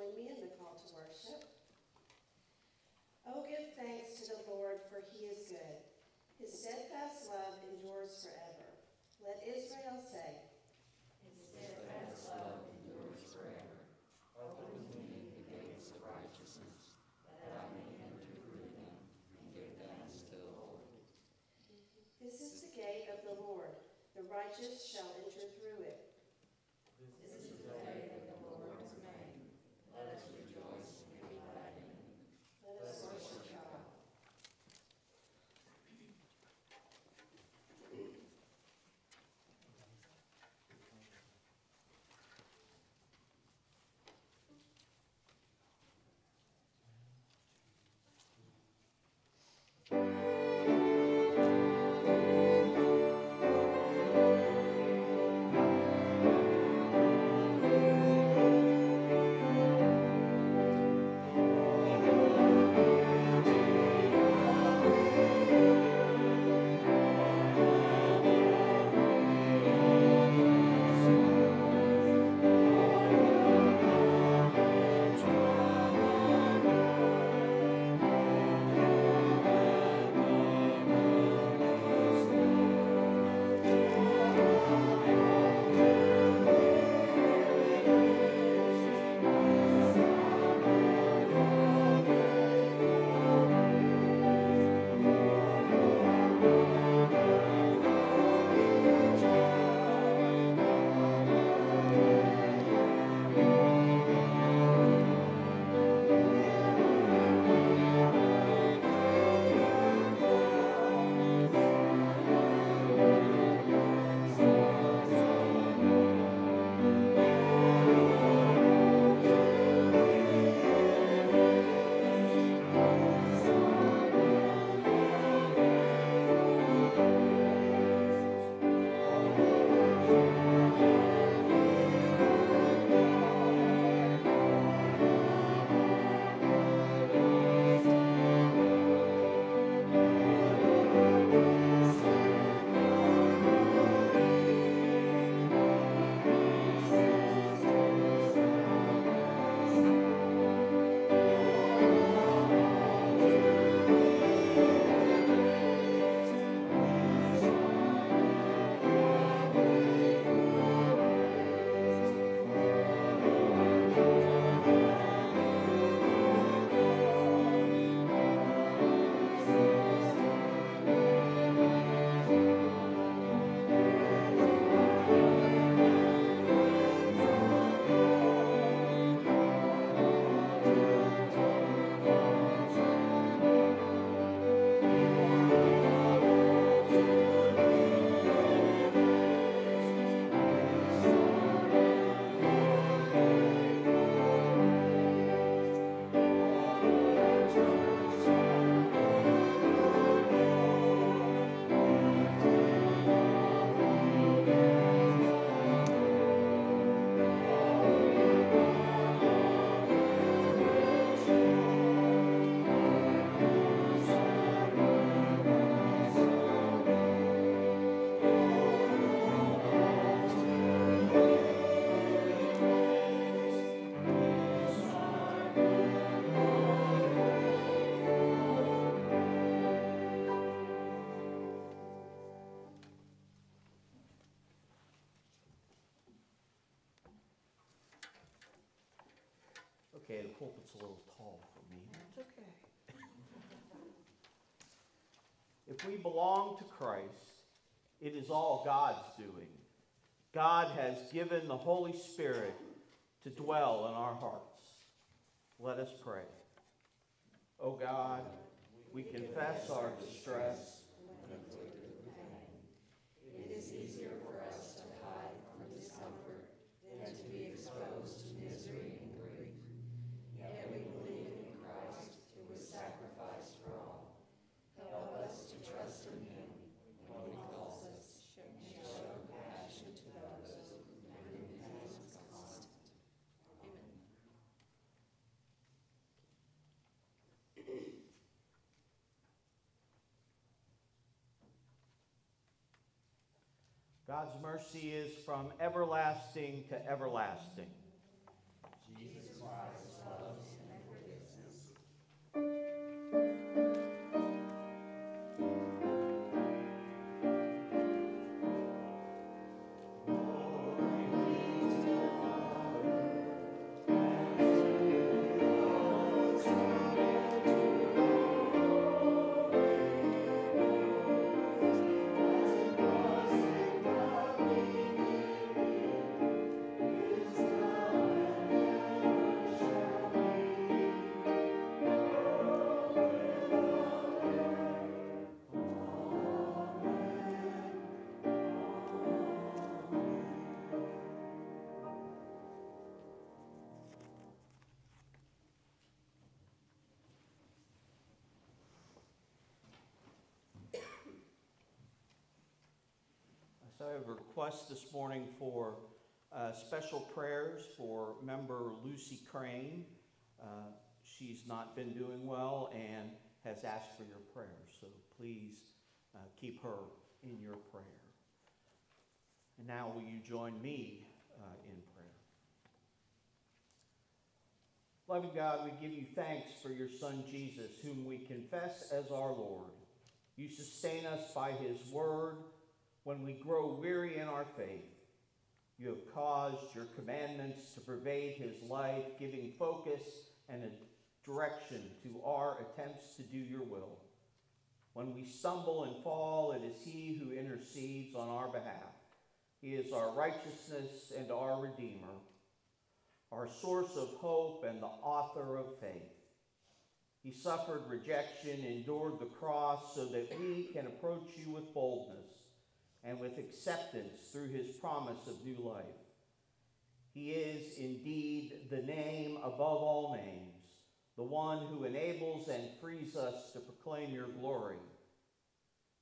Join me in the call to worship. Oh, give thanks to the Lord, for he is good. His steadfast love endures forever. Let Israel say, His steadfast love endures forever. Open to me the gates of righteousness, that I may enter through them and give thanks to the Lord. This is the gate of the Lord. The righteous shall Okay, the pulpit's a little tall for me. That's okay. If we belong to Christ, it is all God's doing. God has given the Holy Spirit to dwell in our hearts. Let us pray. O God, we confess our distress. It is easier for us to hide from discomfort than to be exposed to misery and grief. Yet we believe in Christ, who was sacrificed for all. Help us to trust in him when he calls us and show compassion to those for whom pain is constant. Amen. God's mercy is from everlasting to everlasting. So I have a request this morning for uh, special prayers for member Lucy Crane. Uh, She's not been doing well and has asked for your prayers, so please uh, keep her in your prayer. And now will you join me uh, in prayer? Loving God, we give you thanks for your Son Jesus, whom we confess as our Lord. You sustain us by his word when we grow weary in our faith. You have caused your commandments to pervade his life, giving focus and direction to our attempts to do your will. When we stumble and fall, it is he who intercedes on our behalf. He is our righteousness and our Redeemer, our source of hope and the author of faith. He suffered rejection, endured the cross, so that we can approach you with boldness and with acceptance through his promise of new life. He is indeed the name above all names, the one who enables and frees us to proclaim your glory.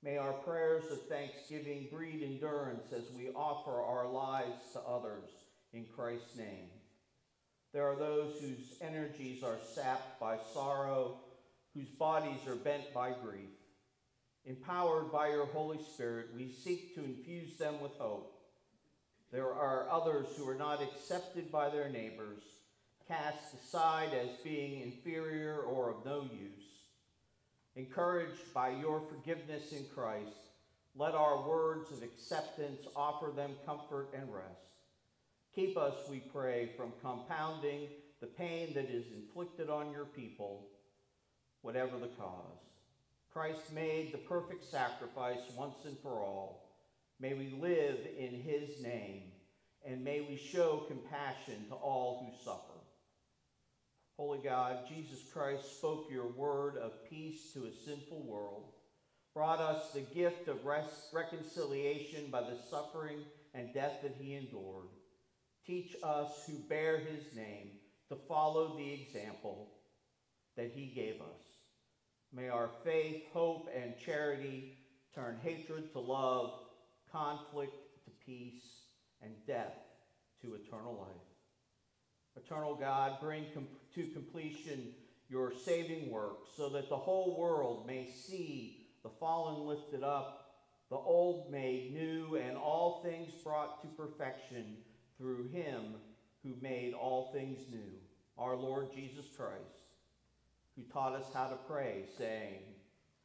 May our prayers of thanksgiving breed endurance as we offer our lives to others in Christ's name. There are those whose energies are sapped by sorrow, whose bodies are bent by grief. Empowered by your Holy Spirit, we seek to infuse them with hope. There are others who are not accepted by their neighbors, cast aside as being inferior or of no use. Encouraged by your forgiveness in Christ, let our words of acceptance offer them comfort and rest. Keep us, we pray, from compounding the pain that is inflicted on your people, whatever the cause. Christ made the perfect sacrifice once and for all. May we live in his name, and may we show compassion to all who suffer. Holy God, Jesus Christ spoke your word of peace to a sinful world, brought us the gift of reconciliation by the suffering and death that he endured. Teach us who bear his name to follow the example that he gave us. May our faith, hope, and charity turn hatred to love, conflict to peace, and death to eternal life. Eternal God, bring com- to completion your saving work so that the whole world may see the fallen lifted up, the old made new, and all things brought to perfection through him who made all things new, our Lord Jesus Christ, who taught us how to pray, saying,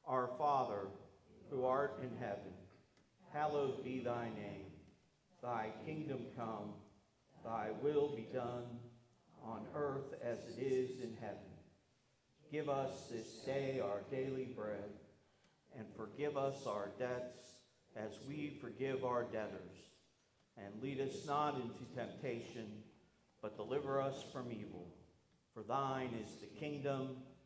Our Father, who art in heaven, hallowed be thy name. Thy kingdom come, thy will be done on earth as it is in heaven. Give us this day our daily bread, and forgive us our debts as we forgive our debtors. And lead us not into temptation, but deliver us from evil. For thine is the kingdom,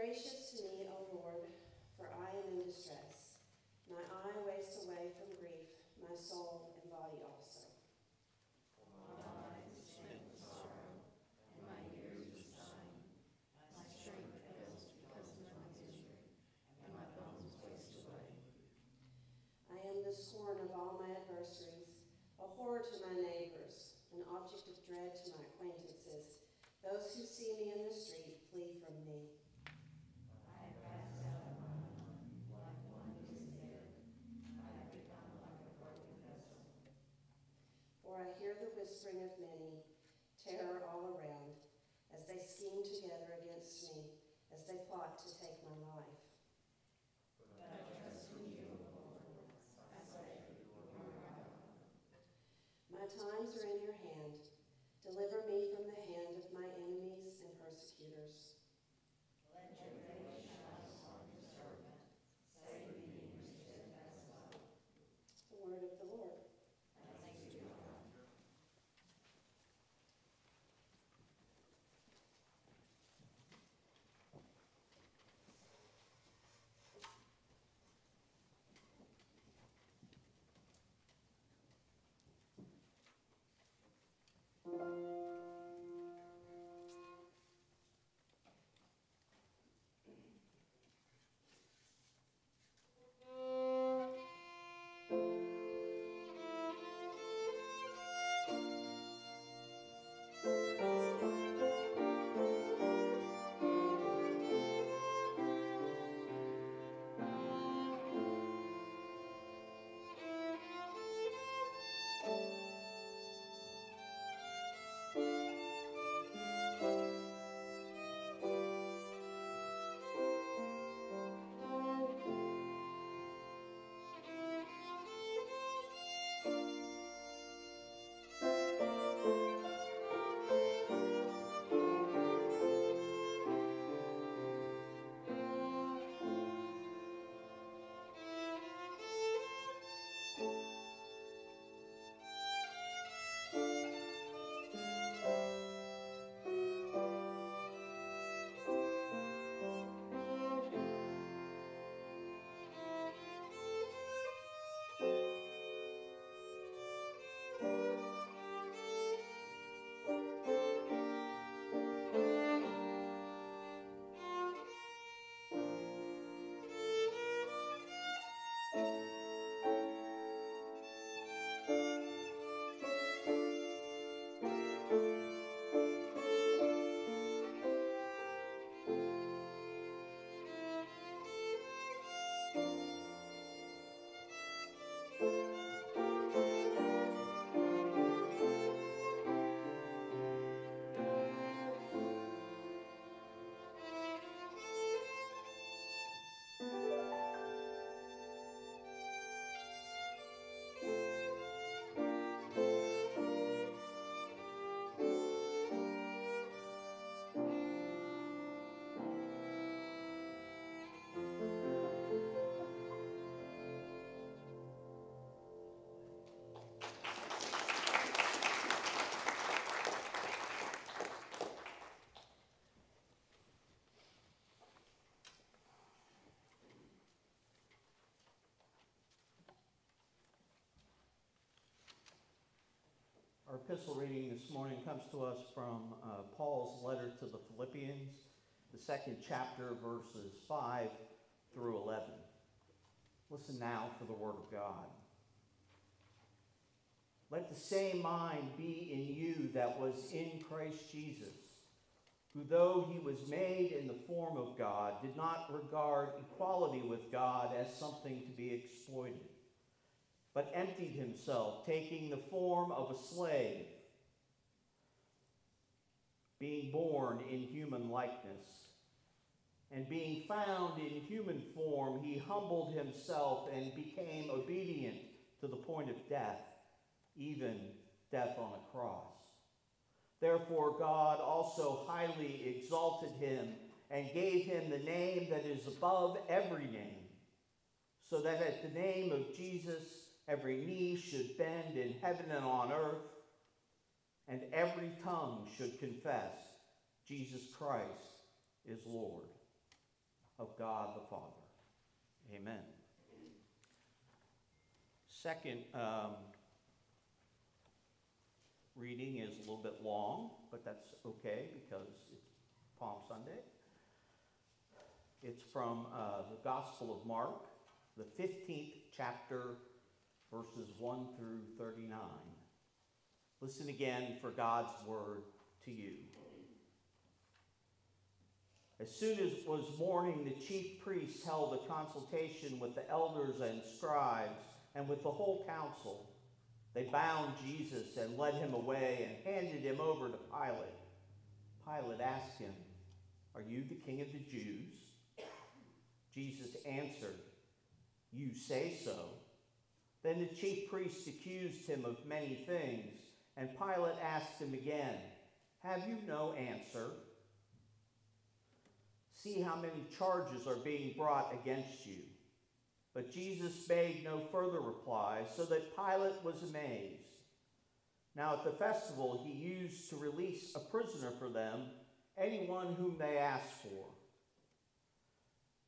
gracious Our epistle reading this morning comes to us from uh, Paul's letter to the Philippians, the second chapter, verses 5 through 11. Listen now for the word of God. Let the same mind be in you that was in Christ Jesus, who, though he was made in the form of God, did not regard equality with God as something to be exploited, but emptied himself, taking the form of a slave, being born in human likeness. And being found in human form, he humbled himself and became obedient to the point of death even death on a cross. Therefore, God also highly exalted him and gave him the name that is above every name, so that at the name of Jesus every knee should bend in heaven and on earth, and every tongue should confess Jesus Christ is Lord of God the Father. Amen. Second, um, reading is a little bit long, but that's okay because it's Palm Sunday. It's from uh, the Gospel of Mark, the 15th chapter, verses 1 through 39. Listen again for God's word to you. As soon as it was morning, the chief priests held a consultation with the elders and scribes and with the whole council. They bound Jesus and led him away and handed him over to Pilate. Pilate asked him, Are you the king of the Jews? Jesus answered, You say so. Then the chief priests accused him of many things, and Pilate asked him again, Have you no answer? See how many charges are being brought against you. But Jesus made no further reply, so that Pilate was amazed. Now at the festival, he used to release a prisoner for them, anyone whom they asked for.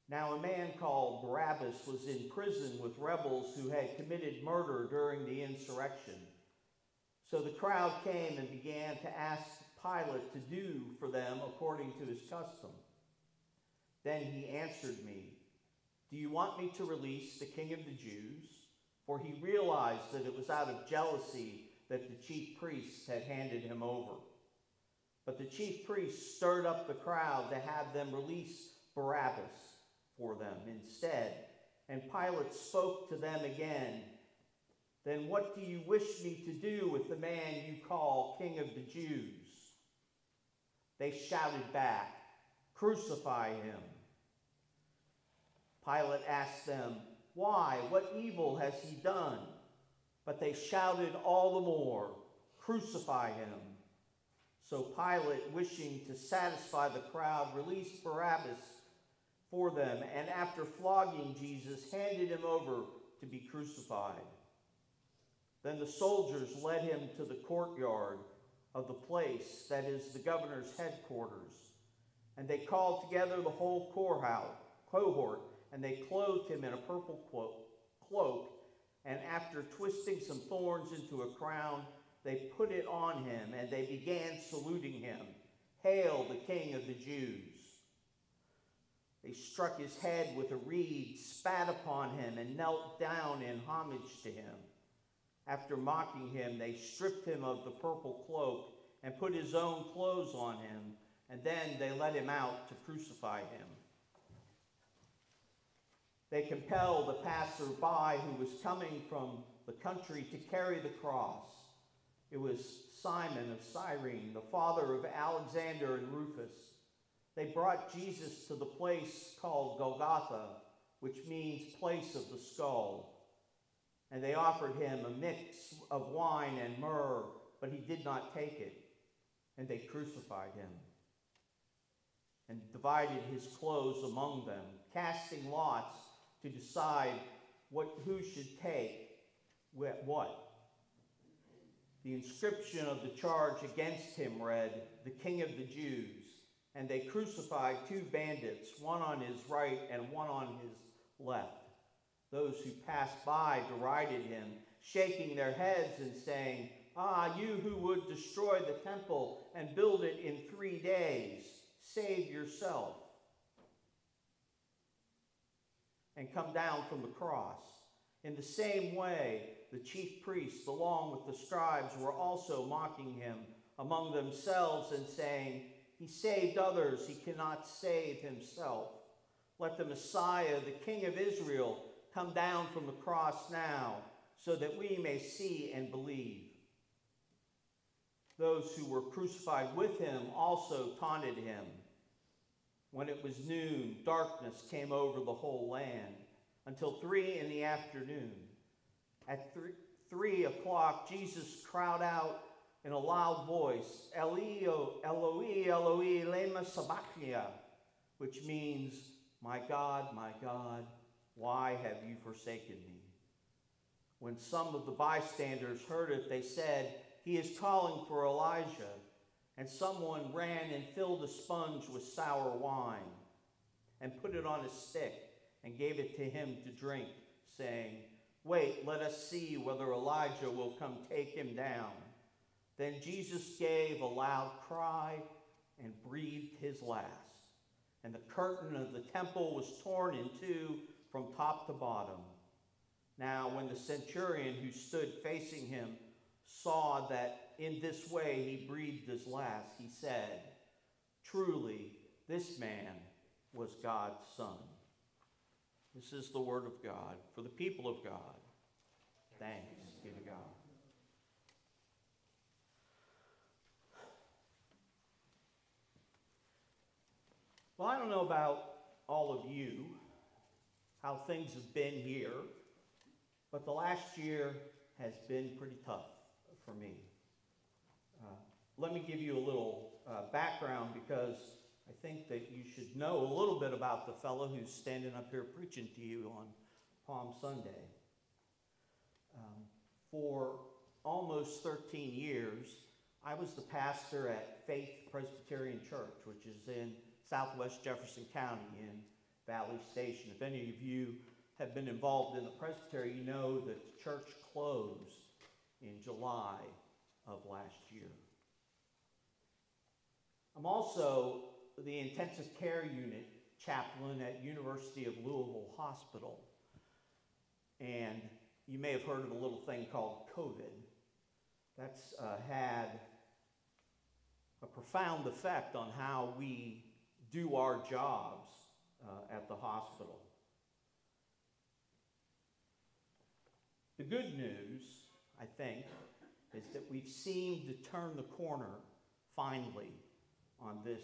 Now a man called Barabbas was in prison with rebels who had committed murder during the insurrection. So the crowd came and began to ask Pilate to do for them according to his custom. Then he answered me. Do you want me to release the king of the Jews? For he realized that it was out of jealousy that the chief priests had handed him over. But the chief priests stirred up the crowd to have them release Barabbas for them instead. And Pilate spoke to them again. Then what do you wish me to do with the man you call King of the Jews? They shouted back, Crucify him. Pilate asked them, Why? What evil has he done? But they shouted all the more, Crucify him. So Pilate, wishing to satisfy the crowd, released Barabbas for them, and after flogging Jesus, handed him over to be crucified. Then the soldiers led him to the courtyard of the place that is the governor's headquarters. And they called together the whole cohort and they clothed him in a purple cloak, and after twisting some thorns into a crown, they put it on him, and they began saluting him. Hail, the King of the Jews! They struck his head with a reed, spat upon him, and knelt down in homage to him. After mocking him, they stripped him of the purple cloak and put his own clothes on him, and then they led him out to crucify him. They compelled a passerby who was coming from the country to carry the cross. It was Simon of Cyrene, the father of Alexander and Rufus. They brought Jesus to the place called Golgotha, which means place of the skull. And they offered him a mix of wine and myrrh, but he did not take it. And they crucified him and divided his clothes among them, casting lots to decide what, who should take what. The inscription of the charge against him read, The King of the Jews. And they crucified two bandits, one on his right and one on his left. Those who passed by derided him, shaking their heads and saying, Ah, you who would destroy the temple and build it in three days, save yourself. And come down from the cross. In the same way, the chief priests, along with the scribes, were also mocking him among themselves and saying, He saved others, he cannot save himself. Let the Messiah, the King of Israel, come down from the cross now, so that we may see and believe. Those who were crucified with him also taunted him. When it was noon, darkness came over the whole land until three in the afternoon. At three, three o'clock, Jesus cried out in a loud voice, Eloi, Eloi, Eloi, lema sabachthani, which means, My God, my God, why have you forsaken me? When some of the bystanders heard it, they said, He is calling for Elijah. And someone ran and filled a sponge with sour wine and put it on a stick and gave it to him to drink, saying, Wait, let us see whether Elijah will come take him down. Then Jesus gave a loud cry and breathed his last. And the curtain of the temple was torn in two from top to bottom. Now, when the centurion who stood facing him saw that in this way he breathed his last, he said, Truly, this man was God's son. This is the word of God for the people of God. Thanks be to God. Well, I don't know about all of you, how things have been here, but the last year has been pretty tough for me. Uh, let me give you a little uh, background because I think that you should know a little bit about the fellow who's standing up here preaching to you on Palm Sunday. Um, for almost 13 years, I was the pastor at Faith Presbyterian Church, which is in southwest Jefferson County in Valley Station. If any of you have been involved in the presbytery, you know that the church closed in July of last year. I'm also the intensive care unit chaplain at University of Louisville Hospital. And you may have heard of a little thing called COVID. That's uh, had a profound effect on how we do our jobs uh, at the hospital. The good news, I think, is that we've seemed to turn the corner finally on this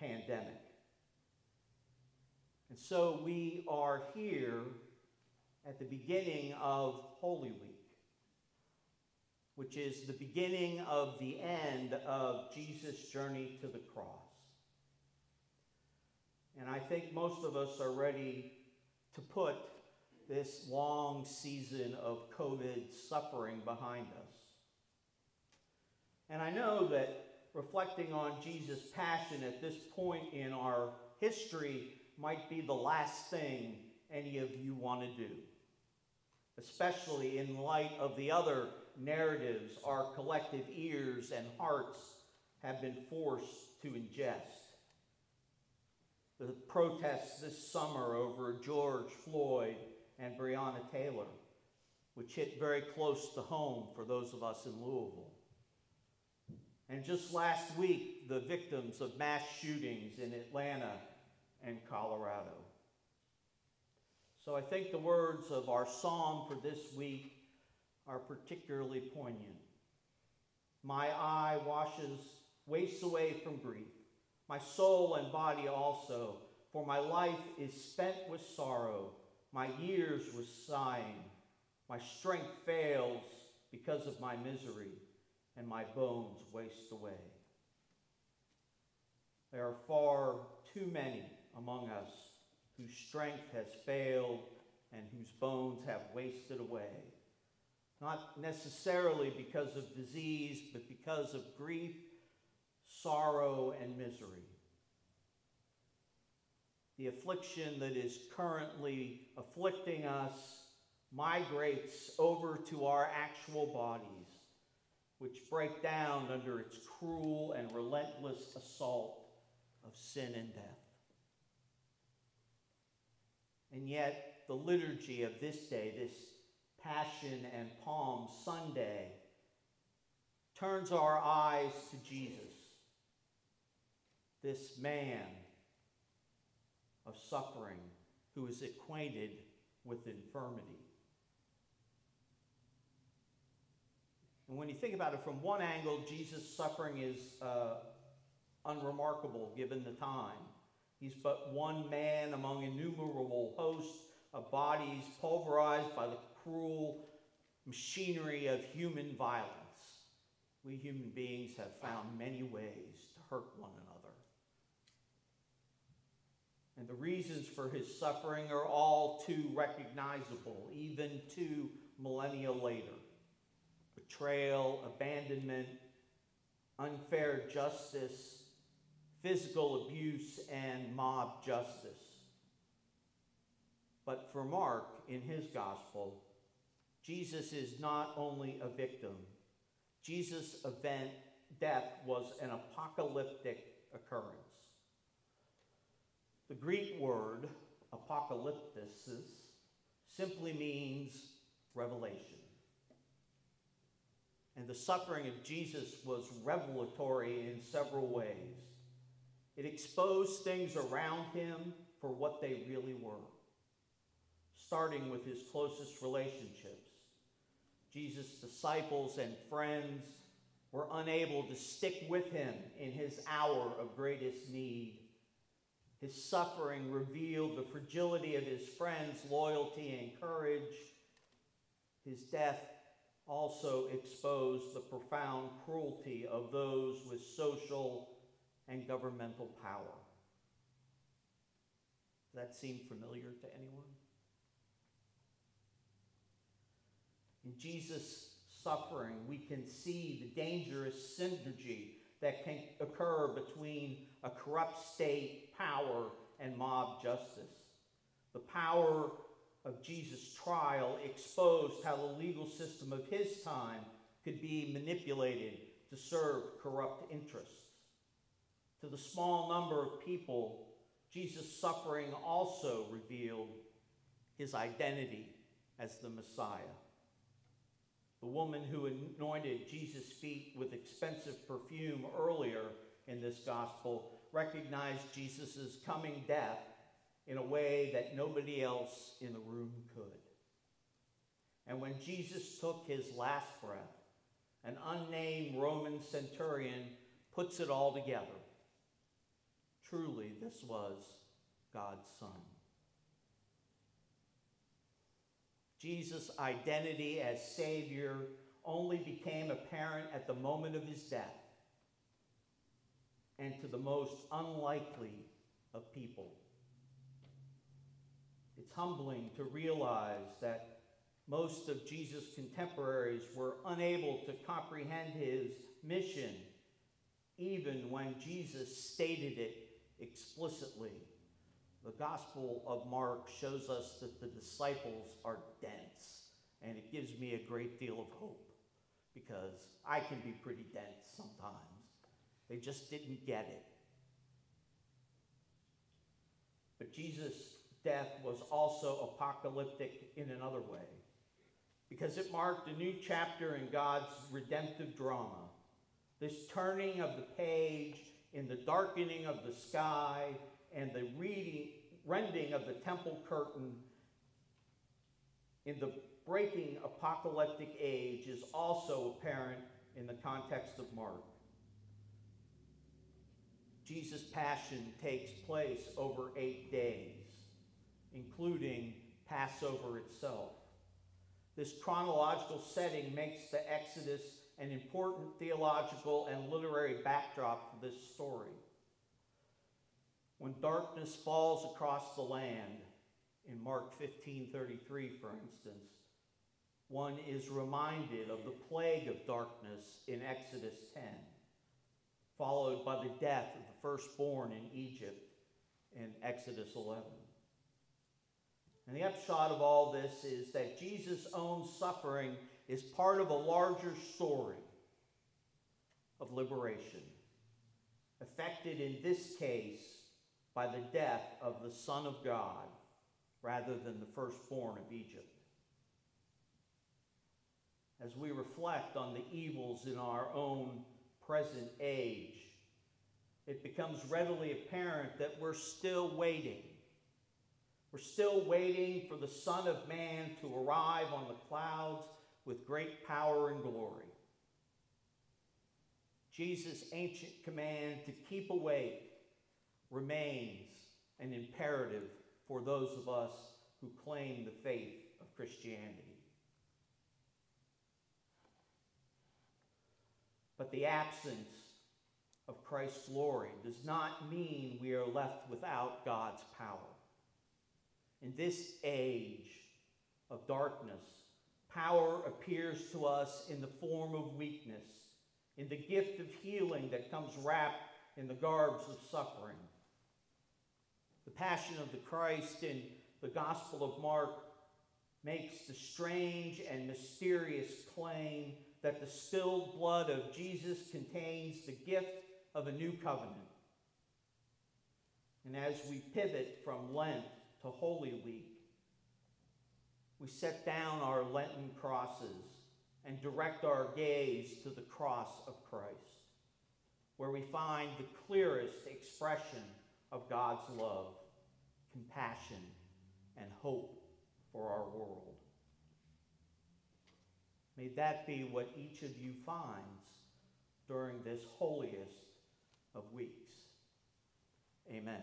pandemic. And so we are here at the beginning of Holy Week, which is the beginning of the end of Jesus' journey to the cross. And I think most of us are ready to put this long season of COVID suffering behind us. And I know that reflecting on Jesus' passion at this point in our history might be the last thing any of you want to do, especially in light of the other narratives our collective ears and hearts have been forced to ingest. The protests this summer over George Floyd and Breonna Taylor, which hit very close to home for those of us in Louisville. And just last week, the victims of mass shootings in Atlanta and Colorado. So I think the words of our psalm for this week are particularly poignant. My eye washes, wastes away from grief, my soul and body also, for my life is spent with sorrow, my years with sighing, my strength fails because of my misery and my bones waste away. There are far too many among us whose strength has failed and whose bones have wasted away. Not necessarily because of disease, but because of grief, sorrow, and misery. The affliction that is currently afflicting us migrates over to our actual bodies which break down under its cruel and relentless assault of sin and death. And yet, the liturgy of this day, this Passion and Palm Sunday, turns our eyes to Jesus, this man of suffering who is acquainted with infirmity. And when you think about it from one angle, Jesus' suffering is uh, unremarkable given the time. He's but one man among innumerable hosts of bodies pulverized by the cruel machinery of human violence. We human beings have found many ways to hurt one another. And the reasons for his suffering are all too recognizable, even two millennia later betrayal, abandonment, unfair justice, physical abuse, and mob justice. But for Mark, in his gospel, Jesus is not only a victim, Jesus' event, death, was an apocalyptic occurrence. The Greek word apocalypsis simply means revelation. And the suffering of Jesus was revelatory in several ways. It exposed things around him for what they really were, starting with his closest relationships. Jesus' disciples and friends were unable to stick with him in his hour of greatest need. His suffering revealed the fragility of his friends' loyalty and courage. His death also exposed the profound cruelty of those with social and governmental power. Does that seem familiar to anyone? In Jesus' suffering, we can see the dangerous synergy that can occur between a corrupt state, power, and mob justice. The power of Jesus' trial exposed how the legal system of his time could be manipulated to serve corrupt interests. To the small number of people, Jesus' suffering also revealed his identity as the Messiah. The woman who anointed Jesus' feet with expensive perfume earlier in this gospel recognized Jesus' coming death in a way that nobody else in the room could. And when Jesus took his last breath, an unnamed Roman centurion puts it all together. Truly, this was God's Son. Jesus' identity as Savior only became apparent at the moment of his death and to the most unlikely of people. It's humbling to realize that most of Jesus' contemporaries were unable to comprehend his mission, even when Jesus stated it explicitly. The Gospel of Mark shows us that the disciples are dense, and it gives me a great deal of hope because I can be pretty dense sometimes. They just didn't get it. But Jesus' death was also apocalyptic in another way because it marked a new chapter in God's redemptive drama. This turning of the page in the darkening of the sky and the reading, rending of the temple curtain in the breaking apocalyptic age is also apparent in the context of Mark. Jesus' passion takes place over eight days, including Passover itself. This chronological setting makes the Exodus an important theological and literary backdrop for this story. When darkness falls across the land, in Mark 15:33 for instance, one is reminded of the plague of darkness in Exodus 10 followed by the death of the firstborn in Egypt in Exodus 11. And the upshot of all this is that Jesus' own suffering is part of a larger story of liberation, effected in this case by the death of the Son of God rather than the firstborn of Egypt. As we reflect on the evils in our own present age, it becomes readily apparent that we're still waiting. We're still waiting for the Son of Man to arrive on the clouds with great power and glory. Jesus' ancient command to keep awake remains an imperative for those of us who claim the faith of Christianity. But the absence of Christ's glory does not mean we are left without God's power. In this age of darkness, power appears to us in the form of weakness, in the gift of healing that comes wrapped in the garbs of suffering. The Passion of the Christ in the Gospel of Mark makes the strange and mysterious claim that the spilled blood of Jesus contains the gift of a new covenant. And as we pivot from Lent to Holy Week, we set down our Lenten crosses and direct our gaze to the cross of Christ, where we find the clearest expression of God's love, compassion, and hope for our world. May that be what each of you finds during this holiest of weeks. Amen.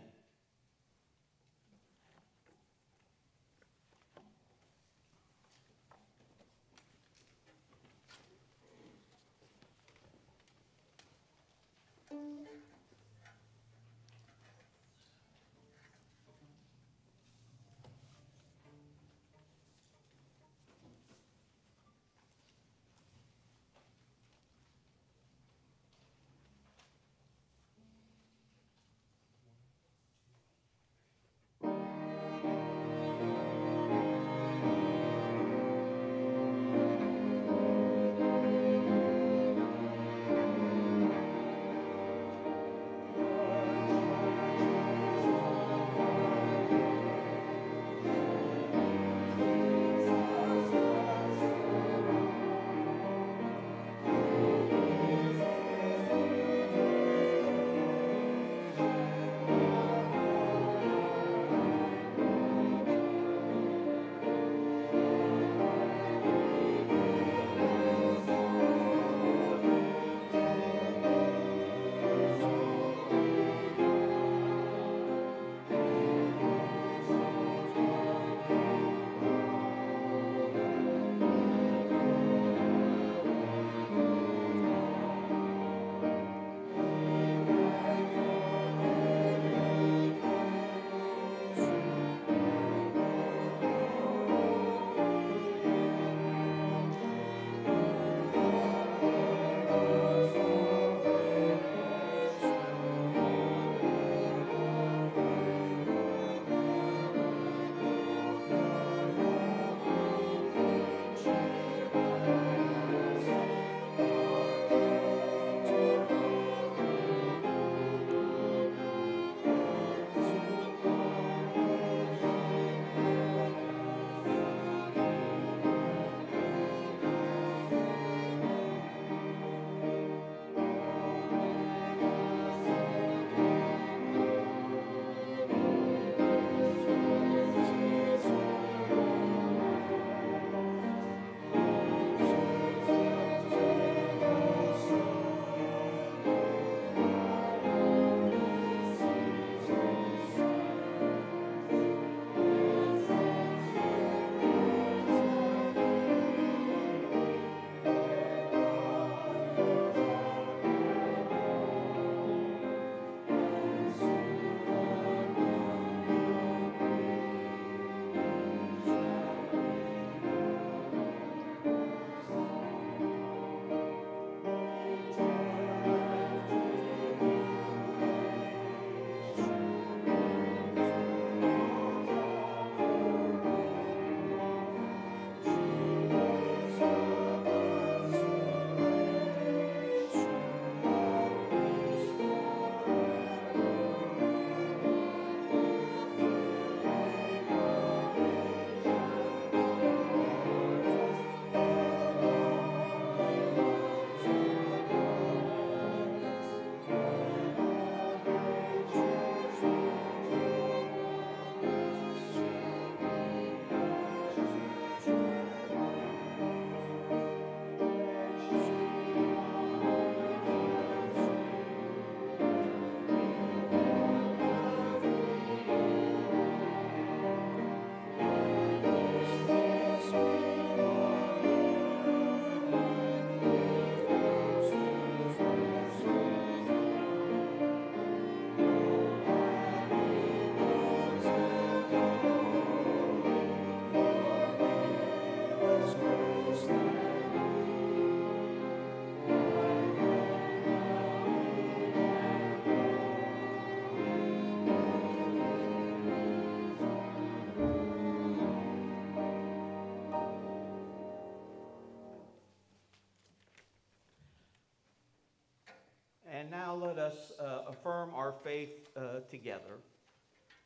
And now let us uh, affirm our faith uh, together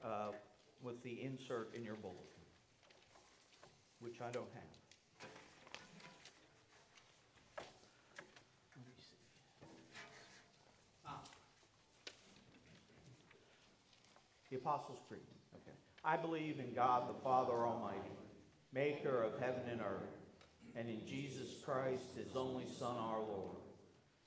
uh, with the insert in your bulletin, which I don't have. Let me see. Ah. The Apostles' Creed, okay. I believe in God the Father Almighty, maker of heaven and earth, and in Jesus Christ, his only Son, our Lord,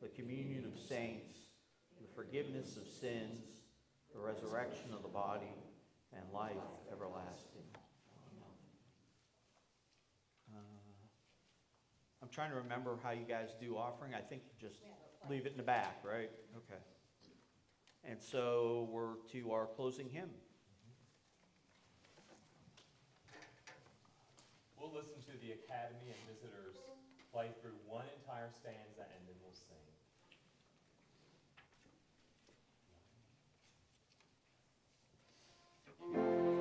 the communion of saints, the forgiveness of sins, the resurrection of the body, and life everlasting. Uh, I'm trying to remember how you guys do offering. I think you just leave it in the back, right? Okay. And so we're to our closing hymn. We'll listen to the Academy and visitors play through one entire stanza and Thank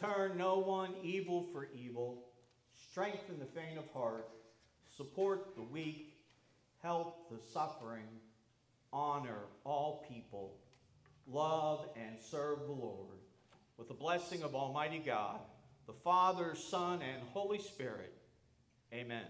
return no one evil for evil, strengthen the faint of heart, support the weak, help the suffering, honor all people, love and serve the Lord. With the blessing of Almighty God, the Father, Son, and Holy Spirit. Amen.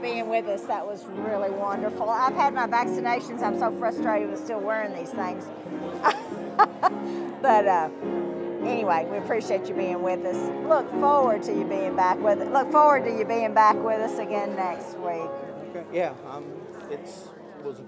Being with us. That was really wonderful. I've had my vaccinations. I'm so frustrated with still wearing these things. but uh, anyway, we appreciate you being with us. Look forward to you being back with it. Look forward to you being back with us again next week. Okay. Yeah, um, it was very